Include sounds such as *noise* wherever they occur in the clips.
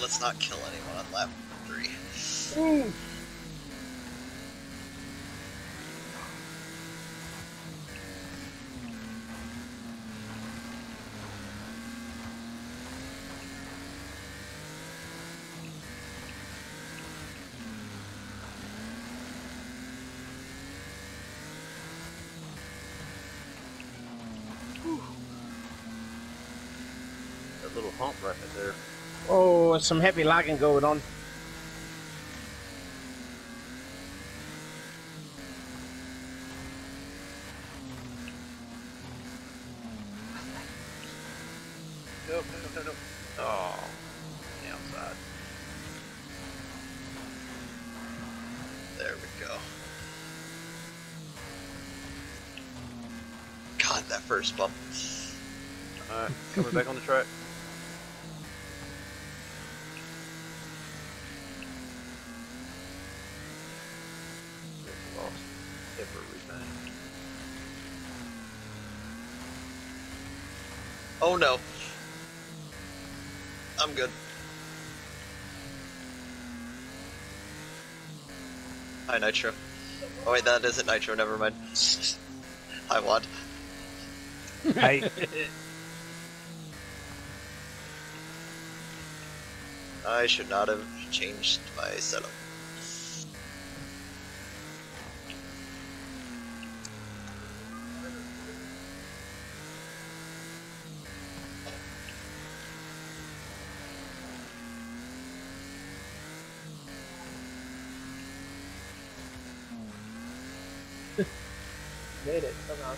let's not kill anyone on lap three. That little hump right there. Oh, some heavy lagging going on. No, no, no, no. Oh, the outside. There we go. God, that first bump. Alright, coming back on the track. Lost everything. Oh no. I'm good. Hi, Nitro. Oh wait, that isn't Nitro, never mind. Hi, Wad. I *laughs* I should not have changed my setup. Made it somehow.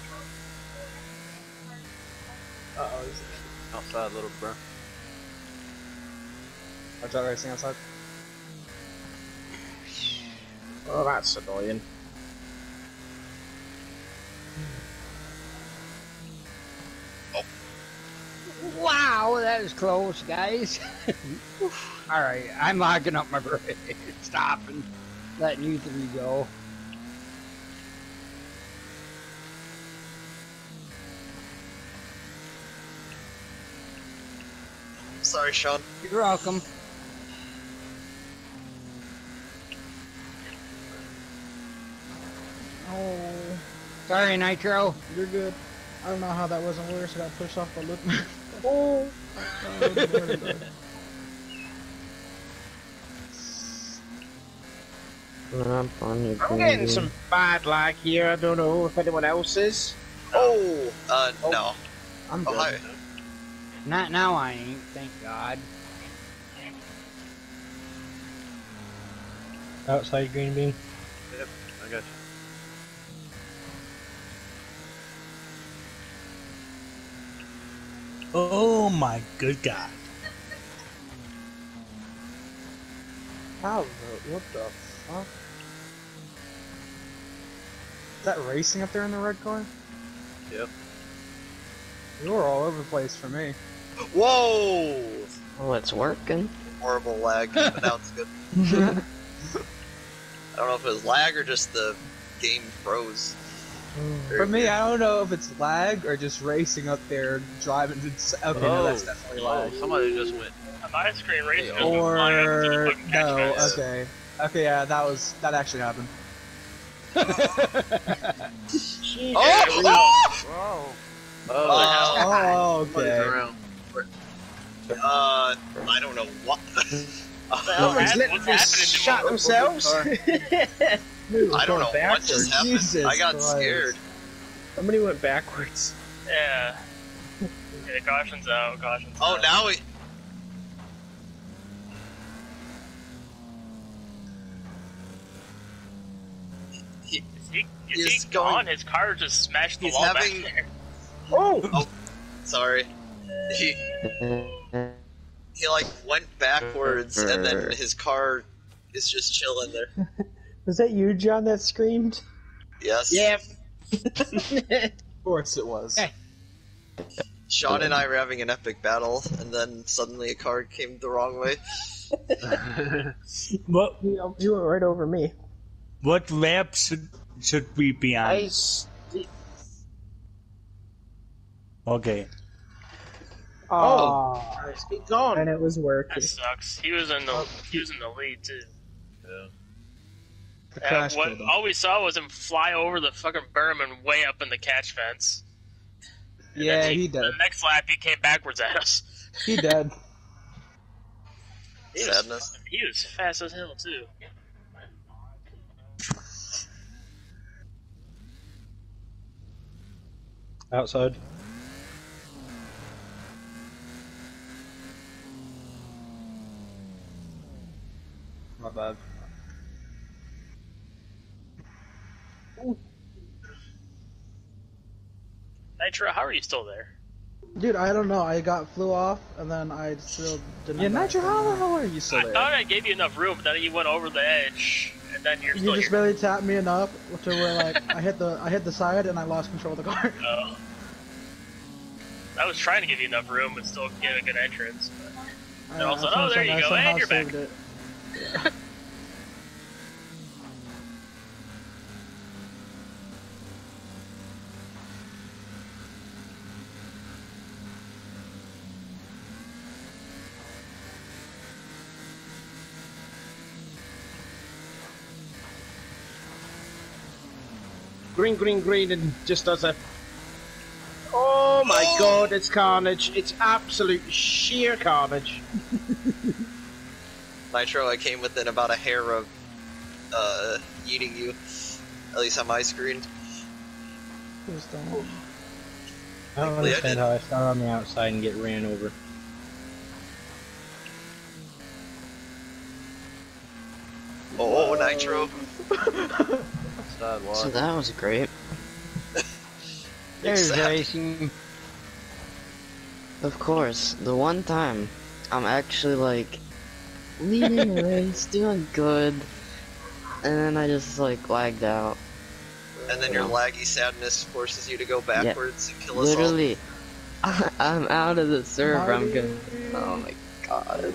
Uh oh, he's Outside, little bro. Watch out racing outside. Oh, that's annoying. Oh. Wow, that was close, guys. *laughs* Alright, I'm locking up my *laughs* brake. Stopping. Letting you three go. Sorry, Sean. You're welcome. Oh, Sorry, Nitro. you're good. I don't know how that wasn't worse. I got pushed off the look. *laughs* Oh, I'm I'm getting some bad lag here. I don't know if anyone else is. Oh, uh, no. I'm Oh, good. hi. Not now, I ain't. Thank God. outside green bean. Yep, I got you. Oh my good god. How the, what the fuck? Is that racing up there in the red car? Yep. You were all over the place for me. Whoa! Oh, it's working. Horrible lag, but now it's good. *laughs* I don't know if it was lag or just the game froze. For me, I don't know if it's lag or just racing up there, driving to. s- Okay, no, that's definitely oh, lag. Oh, somebody just went. On my screen, race Or- goes with mine, I'm just Or fucking no, catch okay, okay, yeah, that was that actually happened. *laughs* *laughs* Oh! oh! Whoa. Oh, Somebody's okay. Uh, I don't know what. *laughs* Someone's literally what's happening shot me? themselves. *laughs* I don't know what just happened. Jesus I got Christ. scared. Somebody went backwards. Yeah. Yeah, caution's out, caution's Oh, out. now we. He, Is he, is He's he going- gone? His car just smashed the He's wall having- back there. Oh! oh, sorry. He he like went backwards and then *laughs* his car is just chilling there. *laughs* was that you, John? That screamed? Yes. Yeah. *laughs* Of course it was. Hey. Sean and I were having an epic battle, and then suddenly a car came the wrong way. What You you went right over me. what lap should should we be on? I s- Okay. Oh, Nice. he gone. And it was working. That sucks. He was in the he was in the lead too. Yeah. The crash what all we saw was him fly over the fucking berm and way up in the catch fence. And Yeah, then he The next lap, he came backwards at us. He did. He was, Sadness. he was fast as hell too. outside. My bad. Nitro, how are you still there? Dude, I don't know. I got flew off, and then I still didn't. Yeah. Nitro, how the hell are you still I there? thought I gave you enough room, but then you went over the edge, and then you're You still just here. barely tapped me enough to where like I hit the I hit the side and I lost control of the car. *laughs* Oh. I was trying to give you enough room but still get a good entrance. But... I, all of a sudden, oh, there you I go, and you're back. it. Green, green, green, and just does a. Oh my Oh! god, it's carnage. It's absolute sheer carnage. *laughs* Nitro, I came within about a hair of uh, eating you, at least on my screen. Please don't. I don't Thankfully, I understand did. how I start on the outside and get ran over. Oh, Nitro. *laughs* So that was great. There's racing. Of course, the one time I'm actually like leading a race, doing good, and then I just like lagged out. And then your laggy sadness forces you to go backwards and kill us all. Literally, *laughs* I'm out of the server. I'm Marty. gonna. Oh my god.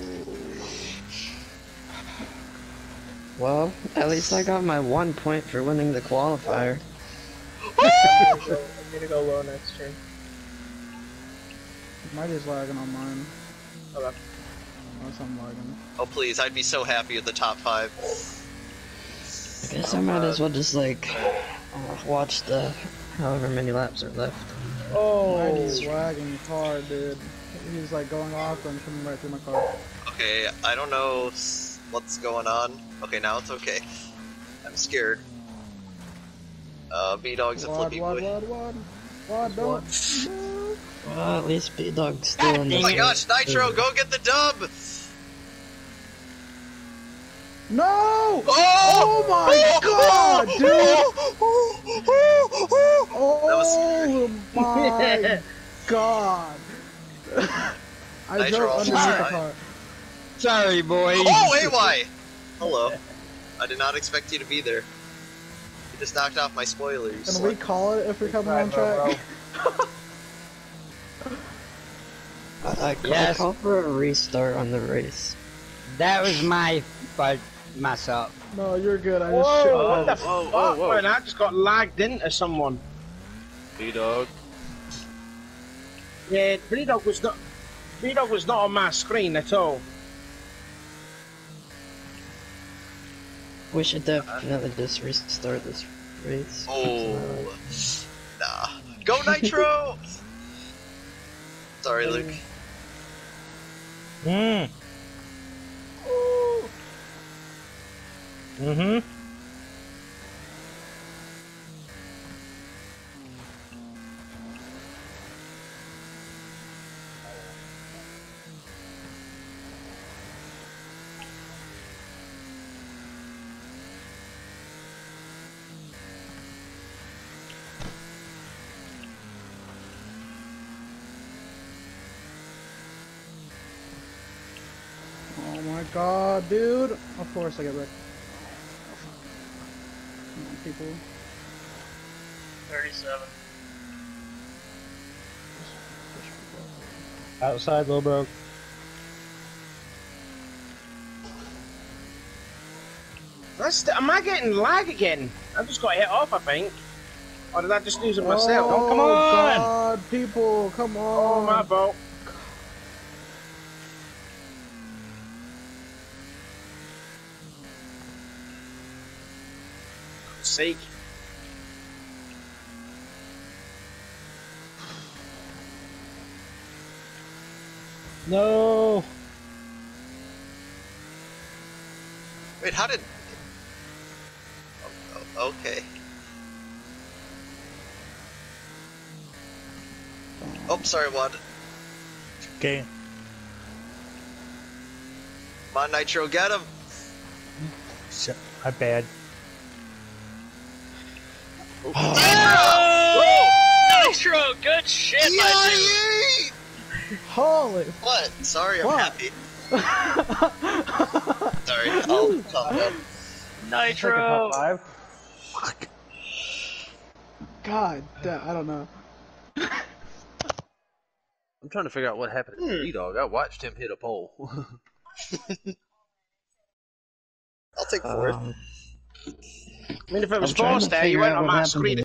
Well, at least I got my one point for winning the qualifier. *laughs* I'm gonna go low next turn. Might is lagging on mine. Okay. Unless I'm lagging. Oh please, I'd be so happy at the top five. I guess I might as well just like uh, watch the however many laps are left. Oh, Mighty's lagging hard, dude. He's like going off and coming right through my car. Okay, I don't know what's going on. Okay, now it's okay. I'm scared. Uh, B Dog's a Wad, flippy wad, boy. wad, wad. Wad, don't. No. Well, at least B Dog's still ah, in the Oh my gosh, Nitro, go get the dub! No! Oh! Oh my god, *laughs* dude! Oh my *laughs* god! *laughs* I Nitro drove almost underneath the died. car. Sorry, boy. Oh, AY! Hello. I did not expect you to be there. You just knocked off my spoilers. Can we call it if we're coming on track? I, I, I Yes. call for a restart on the race. That was my fault. Mess up. No, you're good. I just Whoa, shit what the whoa, fuck, whoa, whoa. man? I just got lagged into someone. B dog. Yeah, B-Dog was not... B-Dog was not on my screen at all. We should definitely just restart this race. Oh. Nah. Go Nitro! *laughs* Sorry, Luke. Mm. Mm-hmm. Oh my god, dude. Of course I get wrecked. Come on, people. 37. Outside, low broke. That's the, am I getting lag again? I just got hit off, I think. Or did I just lose it myself? Oh, come on! god, people, come oh, on! Oh, on. my fault. Sake. No. Wait, how did? Oh, oh, okay. Oh, sorry, Wad. Okay. Come on, Nitro, get him. My bad. Nitro, good shit, my dude. Holy. What? Sorry, I'm What? happy. *laughs* Sorry, I'll calm down. Nitro. Five. God, da- I don't know. *laughs* I'm trying to figure out what happened to hmm. T Dog. I watched him hit a pole. *laughs* I'll take fourth. Um, I mean, if it was I'm trying to forced there, you went on my screen